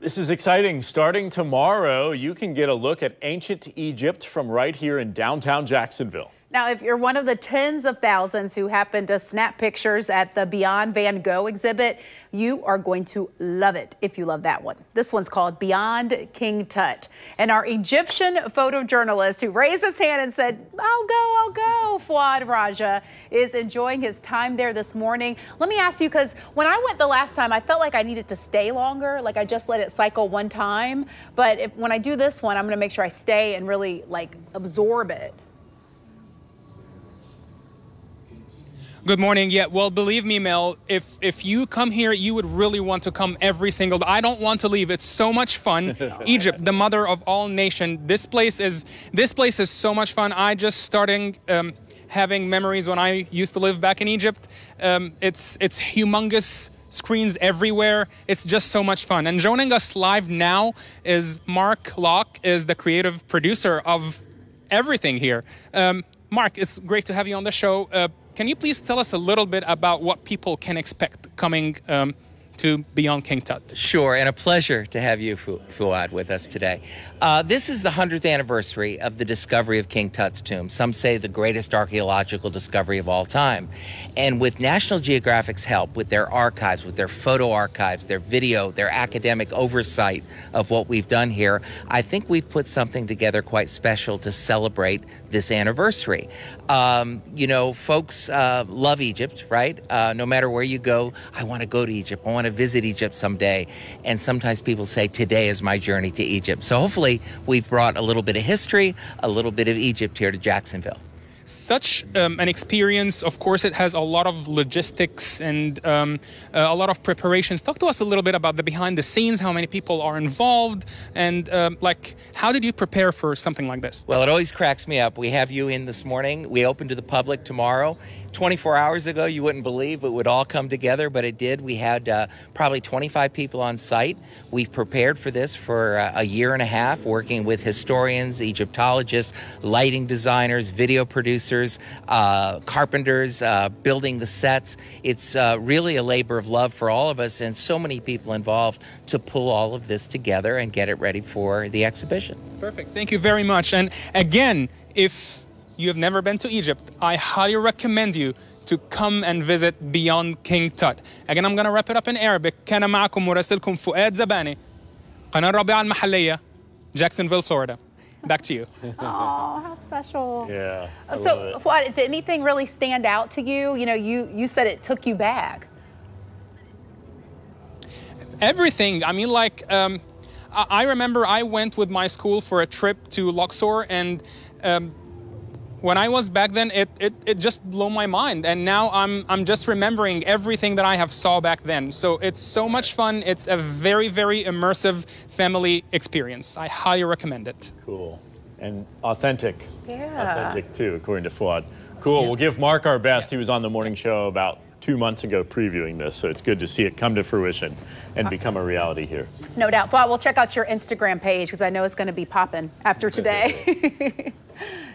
This is exciting. Starting tomorrow, you can get a look at ancient Egypt from right here in downtown Jacksonville. Now, if you're one of the tens of thousands who happen to snap pictures at the Beyond Van Gogh exhibit, you are going to love it if you love that one. This one's called Beyond King Tut. And our Egyptian photojournalist who raised his hand and said, I'll go, I'll go, Fuad Raja, is enjoying his time there this morning. Let me ask you, because when I went the last time, I felt like I needed to stay longer. Like I just let it cycle one time. But if, when I do this one, I'm going to make sure I stay and really like absorb it. Good morning. Yeah, well, believe me, Mel, if if you come here, you would really want to come every single day. I don't want to leave. It's so much fun. Egypt, the mother of all nation. This place is this place is so much fun. I just starting um, having memories when I used to live back in Egypt. Um, it's it's humongous screens everywhere. It's just so much fun. And joining us live now is Mark Lach, is the creative producer of everything here. Um, Mark, it's great to have you on the show. Uh, can you please tell us a little bit about what people can expect coming um, to Beyond King Tut. Sure, and a pleasure to have you, Fu- Fuad, with us today. Uh, this is the 100th anniversary of the discovery of King Tut's tomb. Some say the greatest archaeological discovery of all time. And with National Geographic's help, with their archives, with their photo archives, their video, their academic oversight of what we've done here, I think we've put something together quite special to celebrate this anniversary. Um, you know, folks uh, love Egypt, right? Uh, no matter where you go, I want to go to Egypt. I want to to visit Egypt someday. And sometimes people say, today is my journey to Egypt. So hopefully we've brought a little bit of history, a little bit of Egypt here to Jacksonville such um, an experience. Of course, it has a lot of logistics and um, uh, a lot of preparations. Talk to us a little bit about the behind the scenes, how many people are involved, and um, like how did you prepare for something like this? Well, it always cracks me up. We have you in this morning. We open to the public tomorrow. 24 hours ago, you wouldn't believe it would all come together, but it did. We had uh, probably 25 people on site. We've prepared for this for uh, a year and a half, working with historians, Egyptologists, lighting designers, video producers, uh, carpenters, uh, building the sets. It's uh, really a labor of love for all of us, and so many people involved to pull all of this together and get it ready for the exhibition. Perfect. Thank you very much. And again, if you have never been to Egypt, I highly recommend you to come and visit Beyond King Tut. Again, I'm going to wrap it up in Arabic. كان معكم مراسلكم فؤاد زباني قناة الرابعة المحلية Jacksonville, Florida. Back to you. oh, how special. Yeah. I so, what, did anything really stand out to you? You know, you, you said it took you back. Everything. I mean, like, um, I remember I went with my school for a trip to Luxor and um, when I was back then, it, it, it just blew my mind. And now I'm, I'm just remembering everything that I have saw back then. So it's so much fun. It's a very, very immersive family experience. I highly recommend it. Cool. And authentic. Yeah. Authentic too, according to Fuad. Cool. Yeah. We'll give Mark our best. Yeah. He was on the morning show about two months ago previewing this, so it's good to see it come to fruition and uh, become a reality here. No doubt. Fuad, we'll check out your Instagram page because I know it's going to be popping after today.